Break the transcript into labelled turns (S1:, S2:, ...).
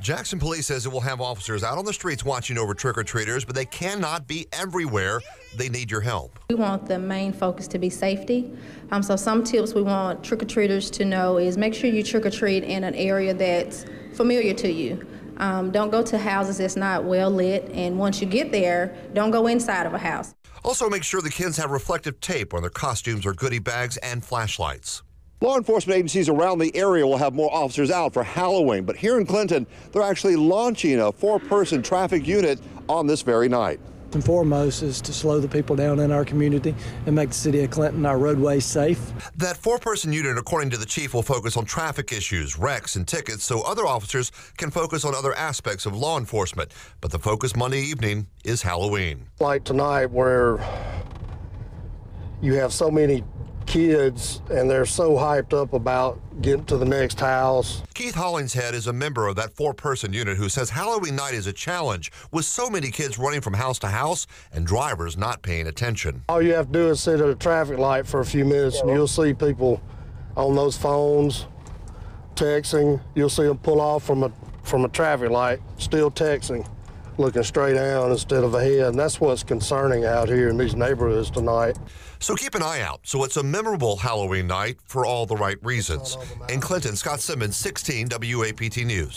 S1: Jackson Police says it will have officers out on the streets watching over trick or treaters, but they cannot be everywhere. They need your help.
S2: We want the main focus to be safety. Um, so, some tips we want trick or treaters to know is make sure you trick or treat in an area that's familiar to you. Um, don't go to houses that's not well lit, and once you get there, don't go inside of a house.
S1: Also, make sure the kids have reflective tape on their costumes or goodie bags and flashlights.
S3: Law enforcement agencies around the area will have more officers out for Halloween, but here in Clinton, they're actually launching a four person traffic unit on this very night.
S4: And foremost is to slow the people down in our community and make the city of Clinton, our roadways safe.
S1: That four person unit, according to the chief, will focus on traffic issues, wrecks, and tickets so other officers can focus on other aspects of law enforcement. But the focus Monday evening is Halloween.
S5: Like tonight, where you have so many kids and they're so hyped up about getting to the next house.
S1: Keith Hollingshead is a member of that four person unit who says Halloween night is a challenge with so many kids running from house to house and drivers not paying attention.
S5: All you have to do is sit at a traffic light for a few minutes and you'll see people on those phones texting. You'll see them pull off from a from a traffic light, still texting, looking straight down instead of ahead. And that's what's concerning out here in these neighborhoods tonight.
S1: So keep an eye out. So it's a memorable Halloween night for all the right reasons. In Clinton, Scott Simmons, 16 WAPT News.